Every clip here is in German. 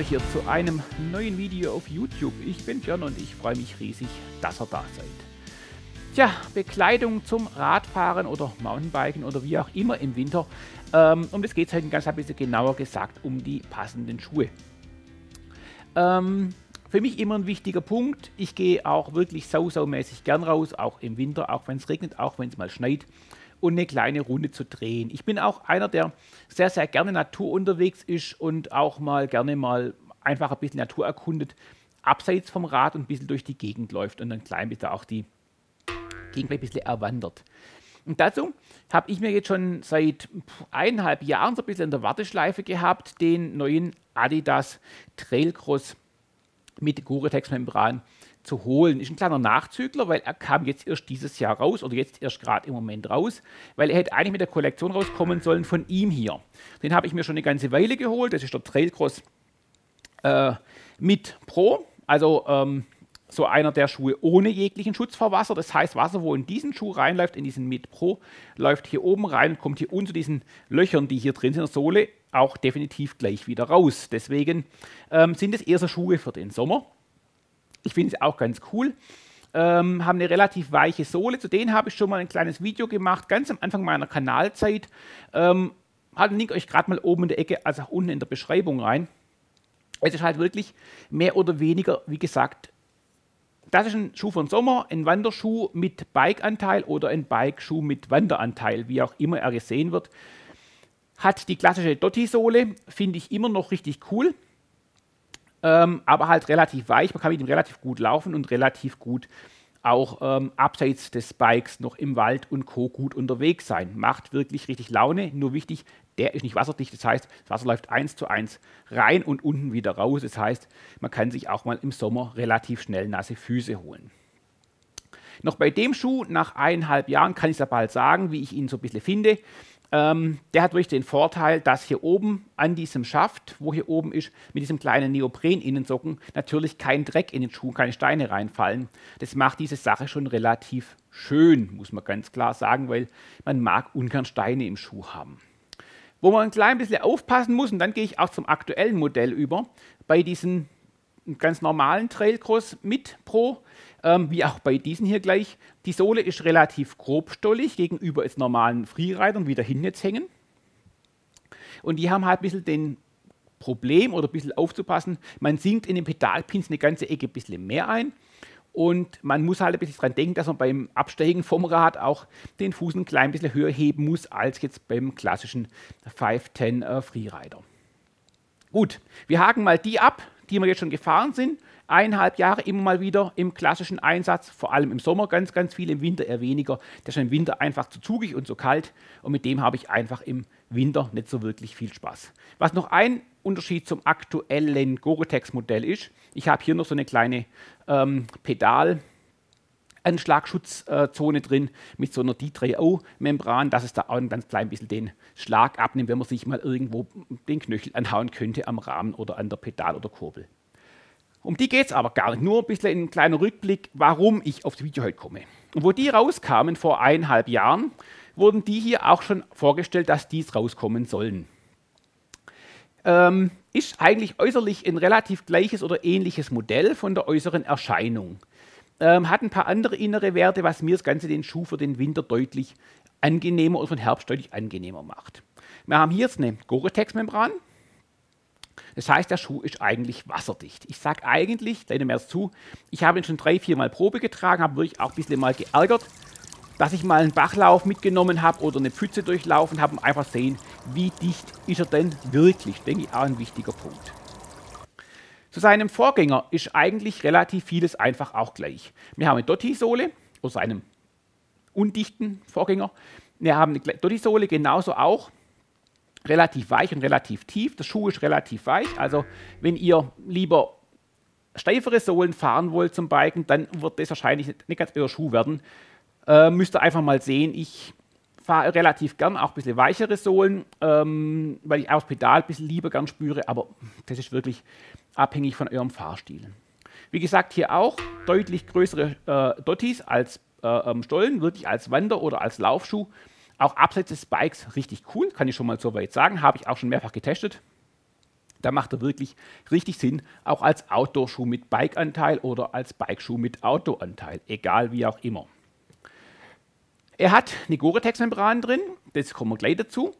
euch hier zu einem neuen Video auf YouTube. Ich bin Björn und ich freue mich riesig, dass ihr da seid. Tja, Bekleidung zum Radfahren oder Mountainbiken oder wie auch immer im Winter. Ähm, um das geht es heute ein ganz ein bisschen genauer gesagt um die passenden Schuhe. Ähm, für mich immer ein wichtiger Punkt. Ich gehe auch wirklich sau-sau-mäßig gern raus, auch im Winter, auch wenn es regnet, auch wenn es mal schneit und eine kleine Runde zu drehen. Ich bin auch einer, der sehr, sehr gerne Natur unterwegs ist und auch mal gerne mal einfach ein bisschen Natur erkundet, abseits vom Rad und ein bisschen durch die Gegend läuft und ein klein bisschen auch die Gegend ein bisschen erwandert. Und dazu habe ich mir jetzt schon seit eineinhalb Jahren so ein bisschen in der Warteschleife gehabt, den neuen Adidas Trailcross mit Gore-Tex-Membran zu holen. Ist ein kleiner Nachzügler, weil er kam jetzt erst dieses Jahr raus oder jetzt erst gerade im Moment raus, weil er hätte eigentlich mit der Kollektion rauskommen sollen von ihm hier. Den habe ich mir schon eine ganze Weile geholt. Das ist der Trailcross äh, mit Pro, also ähm, so einer der Schuhe ohne jeglichen Schutz vor Wasser. Das heißt, Wasser, wo in diesen Schuh reinläuft, in diesen Mit Pro, läuft hier oben rein und kommt hier unter diesen Löchern, die hier drin sind, in der Sohle, auch definitiv gleich wieder raus. Deswegen ähm, sind es eher so Schuhe für den Sommer. Ich finde es auch ganz cool. Ähm, haben eine relativ weiche Sohle. Zu denen habe ich schon mal ein kleines Video gemacht, ganz am Anfang meiner Kanalzeit. Ähm, halt Link euch gerade mal oben in der Ecke, also auch unten in der Beschreibung rein. Es ist halt wirklich mehr oder weniger, wie gesagt, das ist ein Schuh von Sommer, ein Wanderschuh mit Bike-Anteil oder ein Bike-Schuh mit Wanderanteil, wie auch immer er gesehen wird. Hat die klassische Dotti-Sohle, finde ich immer noch richtig cool ähm, aber halt relativ weich. Man kann mit ihm relativ gut laufen und relativ gut auch ähm, abseits des Bikes noch im Wald und Co. gut unterwegs sein. Macht wirklich richtig Laune. Nur wichtig, der ist nicht wasserdicht. Das heißt, das Wasser läuft eins zu eins rein und unten wieder raus. Das heißt, man kann sich auch mal im Sommer relativ schnell nasse Füße holen. Noch bei dem Schuh, nach eineinhalb Jahren, kann ich es ja bald sagen, wie ich ihn so ein bisschen finde. Ähm, der hat wirklich den Vorteil, dass hier oben an diesem Schaft, wo hier oben ist, mit diesem kleinen Neopren-Innensocken natürlich kein Dreck in den Schuh, keine Steine reinfallen. Das macht diese Sache schon relativ schön, muss man ganz klar sagen, weil man mag ungern Steine im Schuh haben. Wo man ein klein bisschen aufpassen muss, und dann gehe ich auch zum aktuellen Modell über, bei diesen ganz normalen Trailcross mit Pro, ähm, wie auch bei diesen hier gleich. Die Sohle ist relativ grobstollig gegenüber jetzt normalen Freeridern, wie da hinten jetzt hängen. Und die haben halt ein bisschen den Problem oder ein bisschen aufzupassen, man sinkt in den Pedalpins eine ganze Ecke ein bisschen mehr ein. Und man muss halt ein bisschen dran denken, dass man beim Absteigen vom Rad auch den Fuß ein klein bisschen höher heben muss als jetzt beim klassischen 510 äh, Freerider. Gut, wir haken mal die ab, die wir jetzt schon gefahren sind eineinhalb Jahre immer mal wieder im klassischen Einsatz, vor allem im Sommer ganz, ganz viel, im Winter eher weniger. Der ist im Winter einfach zu zugig und zu kalt und mit dem habe ich einfach im Winter nicht so wirklich viel Spaß. Was noch ein Unterschied zum aktuellen Gore-Tex-Modell ist, ich habe hier noch so eine kleine ähm, Pedal- Anschlagschutzzone drin mit so einer D3O-Membran, dass es da auch ein ganz klein bisschen den Schlag abnimmt, wenn man sich mal irgendwo den Knöchel anhauen könnte am Rahmen oder an der Pedal oder Kurbel. Um die geht es aber gar nicht. Nur ein bisschen ein kleiner Rückblick, warum ich auf das Video heute komme. Und wo die rauskamen vor eineinhalb Jahren, wurden die hier auch schon vorgestellt, dass dies rauskommen sollen. Ähm, ist eigentlich äußerlich ein relativ gleiches oder ähnliches Modell von der äußeren Erscheinung. Ähm, hat ein paar andere innere Werte, was mir das Ganze den Schuh für den Winter deutlich angenehmer oder von Herbst deutlich angenehmer macht. Wir haben hier jetzt eine Gore-Tex-Membran, das heißt, der Schuh ist eigentlich wasserdicht. Ich sage eigentlich, leider mehr zu, ich habe ihn schon drei, vier Mal Probe getragen, habe wirklich auch ein bisschen mal geärgert, dass ich mal einen Bachlauf mitgenommen habe oder eine Pfütze durchlaufen habe, um einfach sehen, wie dicht ist er denn wirklich. Denke ich auch ein wichtiger Punkt. Zu seinem Vorgänger ist eigentlich relativ vieles einfach auch gleich. Wir haben eine Dotti-Sohle, oder seinem undichten Vorgänger. Wir haben eine Dotti-Sohle genauso auch relativ weich und relativ tief. Der Schuh ist relativ weich, also wenn ihr lieber steifere Sohlen fahren wollt zum Biken, dann wird das wahrscheinlich nicht ganz euer Schuh werden. Äh, müsst ihr einfach mal sehen. Ich fahre relativ gern auch ein bisschen weichere Sohlen, ähm, weil ich auch das Pedal ein bisschen lieber gern spüre, aber das ist wirklich abhängig von eurem Fahrstil. Wie gesagt, hier auch deutlich größere äh, Dottis als äh, ähm, Stollen, wirklich als Wander- oder als Laufschuh. Auch abseits des Bikes richtig cool, kann ich schon mal so weit sagen. Habe ich auch schon mehrfach getestet. Da macht er wirklich richtig Sinn, auch als Outdoor-Schuh mit Bike-Anteil oder als Bike-Schuh mit Auto-Anteil, egal wie auch immer. Er hat eine Gore-Tex-Membran drin, das kommen wir gleich dazu.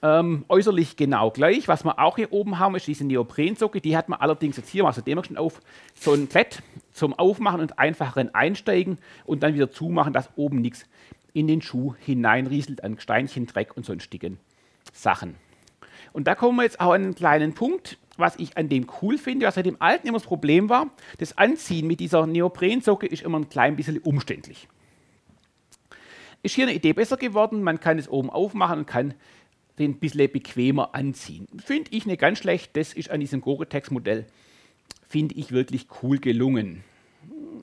Ähm, äußerlich genau gleich. Was wir auch hier oben haben, ist diese Neoprensocke. Die hat man allerdings jetzt hier, also dem schon auf, so ein Klett zum Aufmachen und einfacheren Einsteigen und dann wieder zumachen, dass oben nichts in den Schuh hineinrieselt an Steinchen, Dreck und sonstigen Sachen. Und da kommen wir jetzt auch an einen kleinen Punkt, was ich an dem cool finde, was bei dem alten immer das Problem war. Das Anziehen mit dieser Neoprensocke ist immer ein klein bisschen umständlich. Ist hier eine Idee besser geworden, man kann es oben aufmachen und kann den ein bisschen bequemer anziehen. Finde ich nicht ganz schlecht, das ist an diesem Gore-Tex-Modell, finde ich wirklich cool gelungen.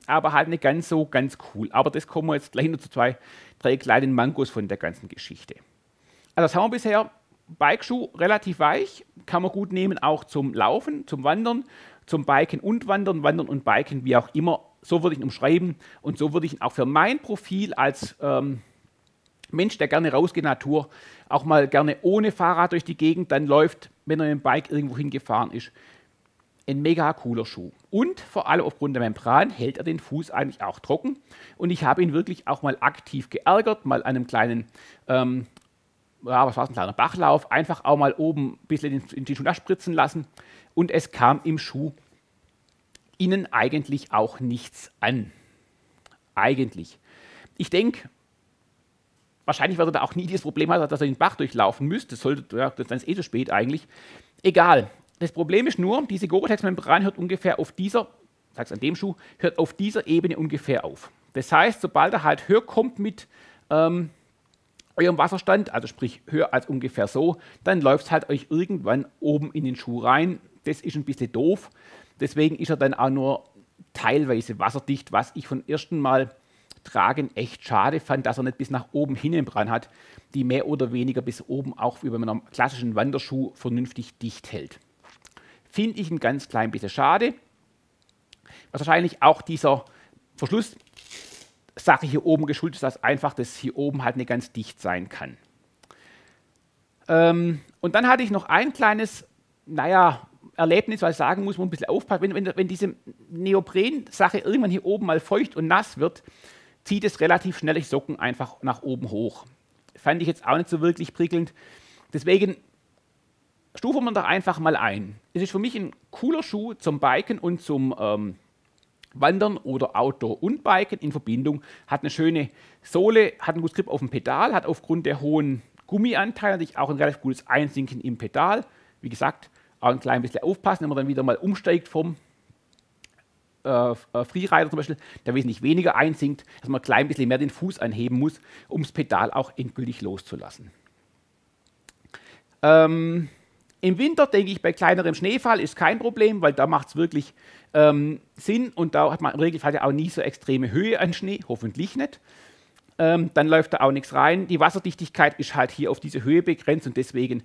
Aber halt nicht ganz so ganz cool. Aber das kommen wir jetzt gleich noch zu zwei, drei kleinen Mangos von der ganzen Geschichte. Also das haben wir bisher. Bikeschuh relativ weich, kann man gut nehmen, auch zum Laufen, zum Wandern, zum Biken und Wandern, Wandern und Biken, wie auch immer. So würde ich ihn umschreiben und so würde ich ihn auch für mein Profil als ähm, Mensch, der gerne rausgeht, Natur, auch mal gerne ohne Fahrrad durch die Gegend dann läuft, wenn er mit dem Bike irgendwo hingefahren ist. Ein mega cooler Schuh. Und vor allem aufgrund der Membran hält er den Fuß eigentlich auch trocken. Und ich habe ihn wirklich auch mal aktiv geärgert, mal an einem kleinen, ähm, ja, was war es, ein kleiner Bachlauf, einfach auch mal oben ein bisschen in die Schuhe spritzen lassen. Und es kam im Schuh innen eigentlich auch nichts an. Eigentlich. Ich denke, Wahrscheinlich wird er da auch nie dieses Problem haben, dass er den Bach durchlaufen müsste. Das, sollte, ja, das ist eh zu spät eigentlich. Egal. Das Problem ist nur, diese Gore-Tex-Membran hört ungefähr auf dieser, sag's an dem Schuh, hört auf dieser Ebene ungefähr auf. Das heißt, sobald er halt höher kommt mit ähm, eurem Wasserstand, also sprich höher als ungefähr so, dann läuft es halt euch irgendwann oben in den Schuh rein. Das ist ein bisschen doof. Deswegen ist er dann auch nur teilweise wasserdicht, was ich von ersten Mal Tragen echt schade fand, dass er nicht bis nach oben hin dran hat, die mehr oder weniger bis oben auch bei einem klassischen Wanderschuh vernünftig dicht hält. Finde ich ein ganz klein bisschen schade. Was wahrscheinlich auch dieser Verschlusssache hier oben geschuldet ist, dass einfach das hier oben halt nicht ganz dicht sein kann. Ähm, und dann hatte ich noch ein kleines, naja, Erlebnis, weil ich sagen muss, man ein bisschen aufpasst, wenn, wenn, wenn diese Neopren-Sache irgendwann hier oben mal feucht und nass wird, zieht es relativ schnell die Socken einfach nach oben hoch. Fand ich jetzt auch nicht so wirklich prickelnd. Deswegen stufen wir da einfach mal ein. Es ist für mich ein cooler Schuh zum Biken und zum ähm, Wandern oder Outdoor und Biken in Verbindung. Hat eine schöne Sohle, hat einen guten Grip auf dem Pedal, hat aufgrund der hohen Gummianteile natürlich auch ein relativ gutes Einsinken im Pedal. Wie gesagt, auch ein klein bisschen aufpassen, wenn man dann wieder mal umsteigt vom äh, äh, Freerider zum Beispiel, der wesentlich weniger einsinkt, dass man ein klein bisschen mehr den Fuß anheben muss, um das Pedal auch endgültig loszulassen. Ähm, Im Winter denke ich, bei kleinerem Schneefall ist kein Problem, weil da macht es wirklich ähm, Sinn und da hat man im Regelfall ja auch nie so extreme Höhe an Schnee, hoffentlich nicht. Ähm, dann läuft da auch nichts rein. Die Wasserdichtigkeit ist halt hier auf diese Höhe begrenzt und deswegen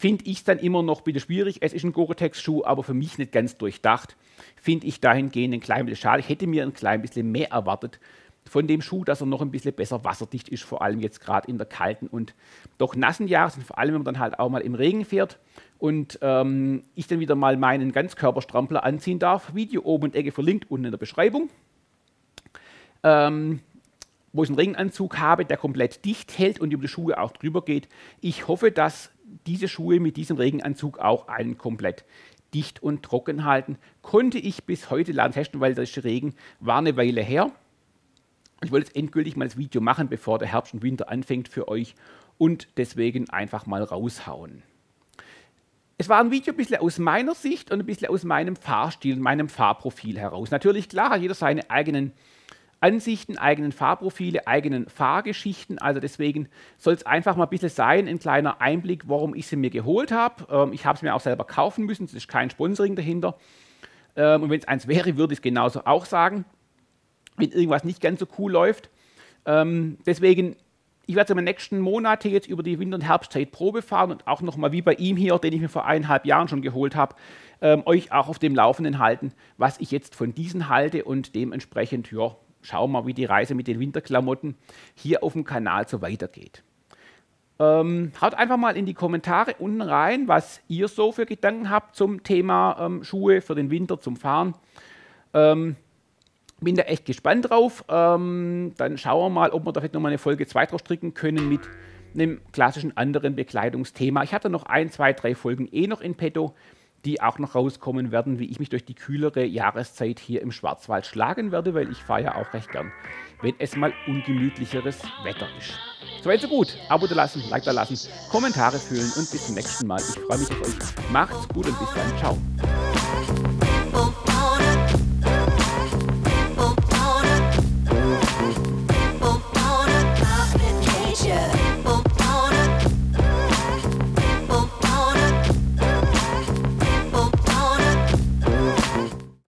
finde ich es dann immer noch wieder schwierig. Es ist ein Gore-Tex-Schuh, aber für mich nicht ganz durchdacht. Finde ich dahingehend ein klein bisschen schade. Ich hätte mir ein klein bisschen mehr erwartet von dem Schuh, dass er noch ein bisschen besser wasserdicht ist, vor allem jetzt gerade in der kalten und doch nassen Jahreszeit, vor allem wenn man dann halt auch mal im Regen fährt und ähm, ich dann wieder mal meinen Ganzkörperstrampler anziehen darf. Video oben und Ecke verlinkt unten in der Beschreibung. Ähm, wo ich einen Regenanzug habe, der komplett dicht hält und über die Schuhe auch drüber geht. Ich hoffe, dass diese Schuhe mit diesem Regenanzug auch einen komplett dicht und trocken halten. Konnte ich bis heute leider testen, weil der Regen war eine Weile her. Ich wollte jetzt endgültig mal das Video machen, bevor der Herbst und Winter anfängt für euch und deswegen einfach mal raushauen. Es war ein Video ein bisschen aus meiner Sicht und ein bisschen aus meinem Fahrstil, meinem Fahrprofil heraus. Natürlich, klar, hat jeder seine eigenen Ansichten, eigenen Fahrprofile, eigenen Fahrgeschichten. Also deswegen soll es einfach mal ein bisschen sein, ein kleiner Einblick, warum ich sie mir geholt habe. Ähm, ich habe es mir auch selber kaufen müssen, es ist kein Sponsoring dahinter. Ähm, und wenn es eins wäre, würde ich es genauso auch sagen, wenn irgendwas nicht ganz so cool läuft. Ähm, deswegen, ich werde in den nächsten Monaten jetzt über die Winter- und Herbstzeit Probe fahren und auch nochmal wie bei ihm hier, den ich mir vor eineinhalb Jahren schon geholt habe, ähm, euch auch auf dem Laufenden halten, was ich jetzt von diesen halte und dementsprechend, ja, schauen wir mal, wie die Reise mit den Winterklamotten hier auf dem Kanal so weitergeht. Ähm, haut einfach mal in die Kommentare unten rein, was ihr so für Gedanken habt zum Thema ähm, Schuhe für den Winter zum Fahren. Ähm, bin da echt gespannt drauf. Ähm, dann schauen wir mal, ob wir da vielleicht nochmal eine Folge 2 draus stricken können mit einem klassischen anderen Bekleidungsthema. Ich da noch ein, zwei, drei Folgen eh noch in petto, die auch noch rauskommen werden, wie ich mich durch die kühlere Jahreszeit hier im Schwarzwald schlagen werde, weil ich fahre ja auch recht gern, wenn es mal ungemütlicheres Wetter ist. Soweit so gut. Abo da lassen, Like da lassen, Kommentare fühlen und bis zum nächsten Mal. Ich freue mich auf euch. Macht's gut und bis dann. Ciao.